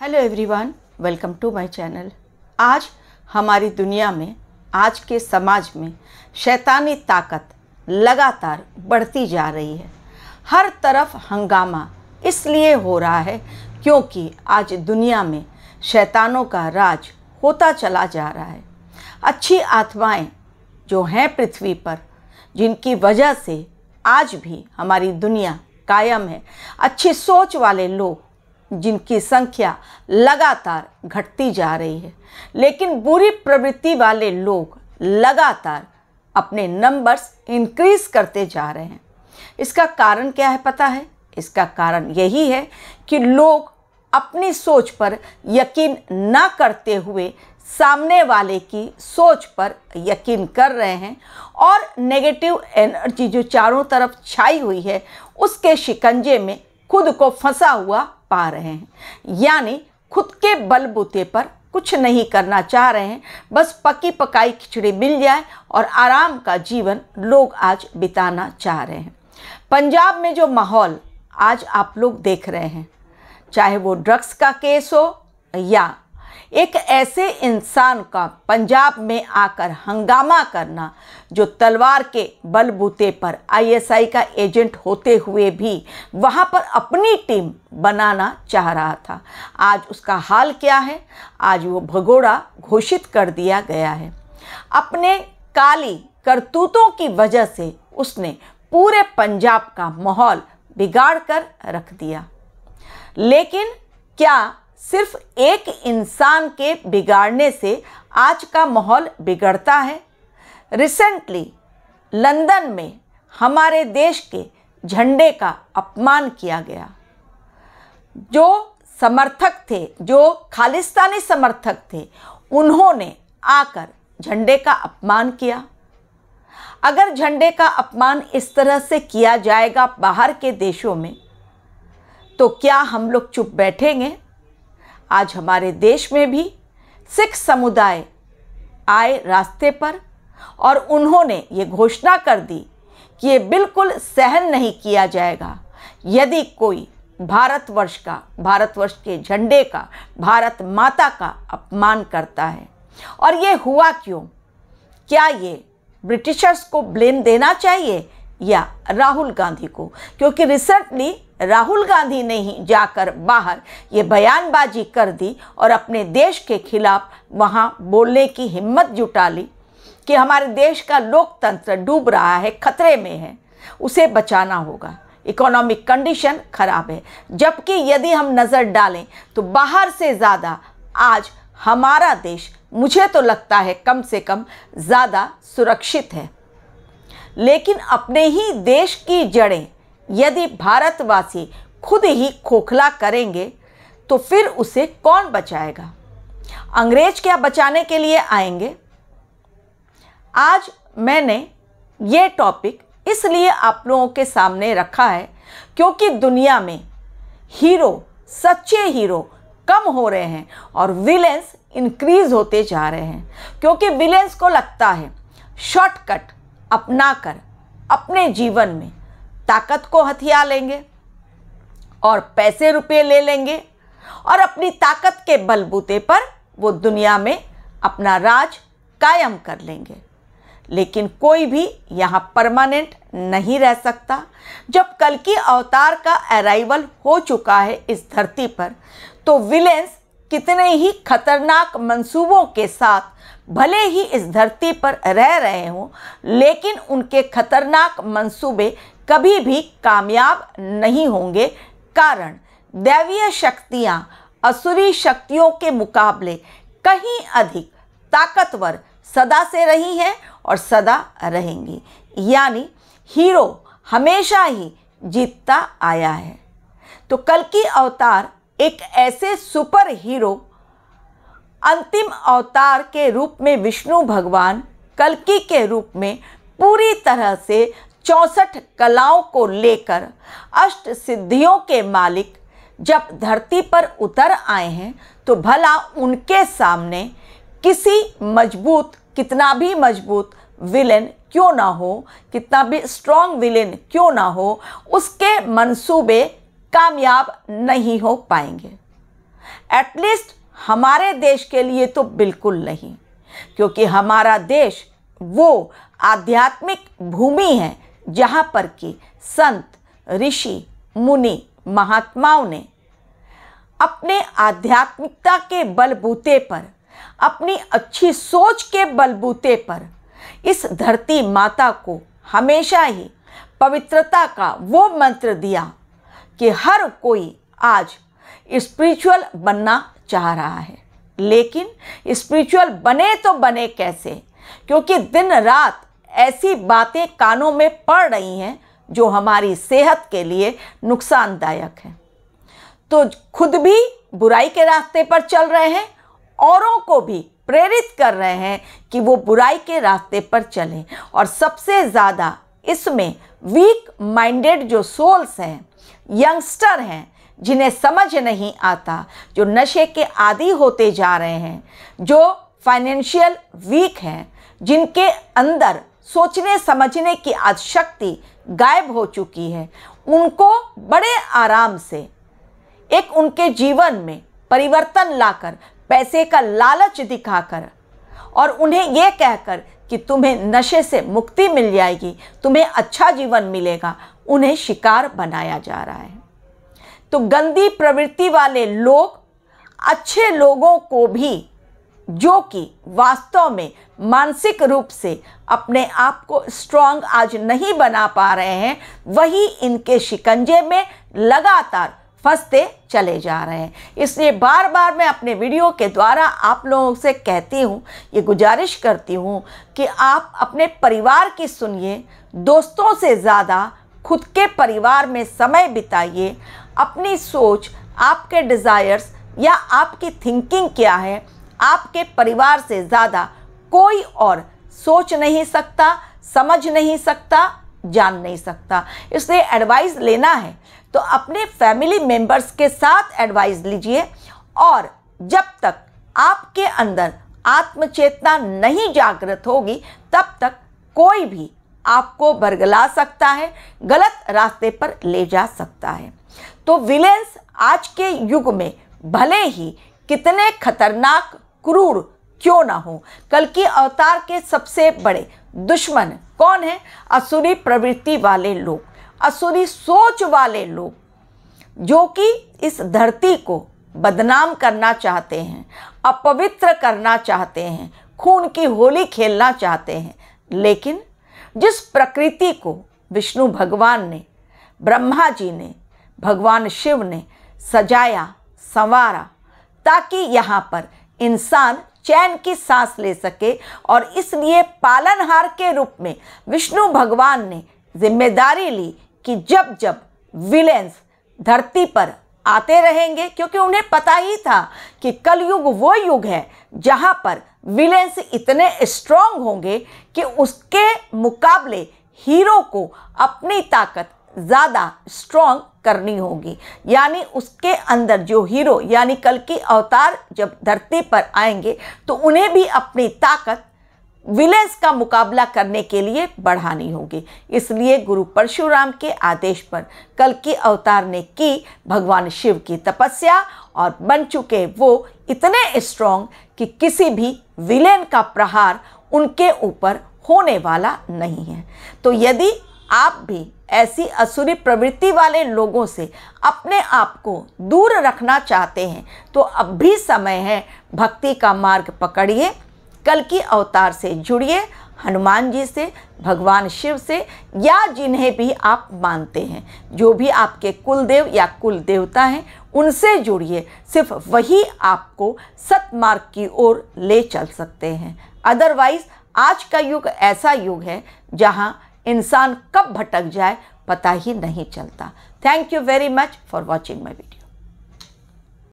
Hello everyone welcome to my channel आज हमारी दुनिया में, आज के समाज में शैतानी ताकत लगातार बढ़ती जा रही है। हर तरफ़ हंगामा इसलिए हो रहा है क्योंकि आज दुनिया में शैतानों का राज होता चला जा रहा है। अच्छी आत्माएँ जो हैं पृथ्वी पर, जिनकी वजह से आज भी हमारी दुनिया कायम है। अच्छी सोच वाले लोग जिनकी संख्या लगातार घटती जा रही है। लेकिन बुरी प्रवृत्ति वाले लोग लगातार अपने नंबर्स इंक्रीज करते जा रहे हैं। इसका कारण क्या है पता है? इसका कारण यही है कि लोग अपनी सोच पर यकीन ना करते हुए सामने वाले की सोच पर यकीन कर रहे हैं और नेगेटिव एनर्जी जो चारों तरफ़ छाई हुई है, उसके शिकंजे में खुद को फंसा हुआ पा रहे हैं। यानी खुद के बलबूते पर कुछ नहीं करना चाह रहे हैं। बस पकी पकाई खिचड़ी मिल जाए और आराम का जीवन लोग आज बिताना चाह रहे हैं। पंजाब में जो माहौल आज आप लोग देख रहे हैं, चाहे वो ड्रग्स का केस हो या एक ऐसे इंसान का पंजाब में आकर हंगामा करना, जो तलवार के बलबूते पर आईएसआई का एजेंट होते हुए भी वहाँ पर अपनी टीम बनाना चाह रहा था। आज उसका हाल क्या है? आज वो भगोड़ा घोषित कर दिया गया है। अपने काली करतूतों की वजह से उसने पूरे पंजाब का माहौल बिगाड़ कर रख दिया। लेकिन क्या सिर्फ़ एक इंसान के बिगाड़ने से आज का माहौल बिगड़ता है। रिसेंटली लंदन में हमारे देश के झंडे का अपमान किया गया। जो समर्थक थे, जो खालिस्तानी समर्थक थे, उन्होंने आकर झंडे का अपमान किया। अगर झंडे का अपमान इस तरह से किया जाएगा बाहर के देशों में तो क्या हम लोग चुप बैठेंगे? आज हमारे देश में भी सिख समुदाय आए रास्ते पर और उन्होंने ये घोषणा कर दी कि ये बिल्कुल सहन नहीं किया जाएगा। यदि कोई भारतवर्ष का, भारतवर्ष के झंडे का, भारत माता का अपमान करता है, और ये हुआ क्यों? क्या ये ब्रिटिशर्स को ब्लेम देना चाहिए? या राहुल गांधी को, क्योंकि रिसेंटली राहुल गांधी ने ही जाकर बाहर ये बयानबाजी कर दी और अपने देश के खिलाफ वहाँ बोलने की हिम्मत जुटा ली कि हमारे देश का लोकतंत्र डूब रहा है, खतरे में है, उसे बचाना होगा। इकोनॉमिक कंडीशन खराब है। जबकि यदि हम नज़र डालें तो बाहर से ज़्यादा आज हमारा देश, मुझे तो लगता है कम से कम ज़्यादा सुरक्षित है। लेकिन अपने ही देश की जड़ें यदि भारतवासी खुद ही खोखला करेंगे तो फिर उसे कौन बचाएगा? अंग्रेज़ क्या बचाने के लिए आएँगे? आज मैंने ये टॉपिक इसलिए आप लोगों के सामने रखा है क्योंकि दुनिया में हीरो सच्चे हीरो कम हो रहे हैं और विलेंस इंक्रीज होते जा रहे हैं। क्योंकि विलेंस को लगता है शॉर्टकट अपना कर अपने जीवन में ताकत को हथिया लेंगे और पैसे रुपए ले लेंगे और अपनी ताकत के बलबूते पर वो दुनिया में अपना राज कायम कर लेंगे। लेकिन कोई भी यहाँ परमानेंट नहीं रह सकता। जब कल की अवतार का अराइवल हो चुका है इस धरती पर तो विलेंस कितने ही खतरनाक मंसूबों के साथ भले ही इस धरती पर रह रहे हों, लेकिन उनके खतरनाक मंसूबे कभी भी कामयाब नहीं होंगे। कारण, दैवीय शक्तियाँ असुरी शक्तियों के मुकाबले कहीं अधिक ताकतवर सदा से रही हैं और सदा रहेंगी। यानी, हीरो हमेशा ही जीतता आया है। तो कल की अवतार एक ऐसे सुपर हीरो अंतिम अवतार के रूप में विष्णु भगवान कलकी के रूप में पूरी तरह से चौंसठ कलाओं को लेकर अष्ट सिद्धियों के मालिक जब धरती पर उतर आए हैं तो भला उनके सामने किसी मज़बूत, कितना भी मज़बूत विलेन क्यों ना हो, कितना भी स्ट्रॉन्ग विलेन क्यों ना हो, उसके मंसूबे कामयाब नहीं हो पाएँगे। एटलीस्ट हमारे देश के लिए तो बिल्कुल नहीं, क्योंकि हमारा देश वो आध्यात्मिक भूमि है जहाँ पर कि संत, ऋषि, मुनि, महात्माओं ने अपने आध्यात्मिकता के बलबूते पर, अपनी अच्छी सोच के बलबूते पर इस धरती माता को हमेशा ही पवित्रता का वो मंत्र दिया कि हर कोई आज स्पिरिचुअल बनना चाह रहा है। लेकिन स्पिरिचुअल बने तो बने कैसे? क्योंकि दिन रात ऐसी बातें कानों में पड़ रही हैं जो हमारी सेहत के लिए नुकसानदायक है। तो खुद भी बुराई के रास्ते पर चल रहे हैं, औरों को भी प्रेरित कर रहे हैं कि वो बुराई के रास्ते पर चलें। और सबसे ज़्यादा इसमें वीक माइंडेड जो सोल्स हैं यंगस्टर हैं, जिन्हें समझ नहीं आता, जो नशे के आदि होते जा रहे हैं, जो फाइनेंशियल वीक हैं, जिनके अंदर सोचने समझने की शक्ति गायब हो चुकी है, उनको बड़े आराम से एक उनके जीवन में परिवर्तन लाकर, पैसे का लालच दिखाकर और उन्हें यह कहकर कि तुम्हें नशे से मुक्ति मिल जाएगी, तुम्हें अच्छा जीवन मिलेगा, उन्हें शिकार बनाया जा रहा है। तो गंदी प्रवृत्ति वाले लोग, अच्छे लोगों को भी, जो कि वास्तव में मानसिक रूप से अपने आप को स्ट्रांग आज नहीं बना पा रहे हैं, वही इनके शिकंजे में लगातार फंसते चले जा रहे हैं। इसलिए बार बार मैं अपने वीडियो के द्वारा आप लोगों से कहती हूँ, ये गुजारिश करती हूँ कि आप अपने परिवार की सुनिए, दोस्तों से ज़्यादा खुद के परिवार में समय बिताइए, अपनी सोच, आपके डिज़ायर्स या आपकी थिंकिंग क्या है, आपके परिवार से ज़्यादा कोई और सोच नहीं सकता, समझ नहीं सकता जान नहीं सकता। इसलिए एडवाइस लेना है तो अपने फैमिली मेंबर्स के साथ एडवाइस लीजिए और जब तक आपके अंदर आत्मचेतना नहीं जागृत होगी, तब तक कोई भी आपको बरगला सकता है, गलत रास्ते पर ले जा सकता है। तो विलेंस आज के युग में भले ही कितने खतरनाक, क्रूर क्यों ना हो, कल की अवतार के सबसे बड़े दुश्मन कौन है? असुरी प्रवृत्ति वाले लोग। असुरी सोच वाले लोग जो कि इस धरती को बदनाम करना चाहते हैं, अपवित्र करना चाहते हैं, खून की होली खेलना चाहते हैं। लेकिन जिस प्रकृति को विष्णु भगवान ने, ब्रह्मा जी ने, भगवान शिव ने सजाया, संवारा, ताकि यहाँ पर इंसान चैन की सांस ले सके और इसलिए पालनहार के रूप में विष्णु भगवान ने ज़िम्मेदारी ली कि जब जब विलेंस धरती पर आते रहेंगे, क्योंकि उन्हें पता ही था कि कलयुग वो युग है जहाँ पर विलेंस इतने स्ट्रांग होंगे कि उसके मुकाबले हीरो को अपनी ताकत ज़्यादा स्ट्रॉन्ग करनी होगी। यानी उसके अंदर जो हीरो यानी कल की अवतार जब धरती पर आएँगे तो उन्हें भी अपनी ताकत विलेंस का मुकाबला करने के लिए बढ़ानी होगी। इसलिए गुरु परशुराम के आदेश पर कल की अवतार ने की भगवान शिव की तपस्या और बन चुके वो इतने स्ट्रॉन्ग कि किसी भी विलेन का प्रहार उनके ऊपर होने वाला नहीं है। तो यदि आप भी ऐसी असुरी प्रवृत्ति वाले लोगों से अपने आप को दूर रखना चाहते हैं तो अब भी समय है, भक्ति का मार्ग पकड़िए, कल की अवतार से जुड़िए, हनुमान जी से, भगवान शिव से, या जिन्हें भी आप मानते हैं। जो भी आपके कुल देव या कुल देवता हैं, उनसे जुड़िए, सिर्फ़ वही आपको सतमार्ग की ओर ले चल सकते हैं। अदरवाइज़ आज का युग ऐसा युग है, जहाँ इंसान कब भटक जाए पता ही नहीं चलता। Thank you very much for watching my video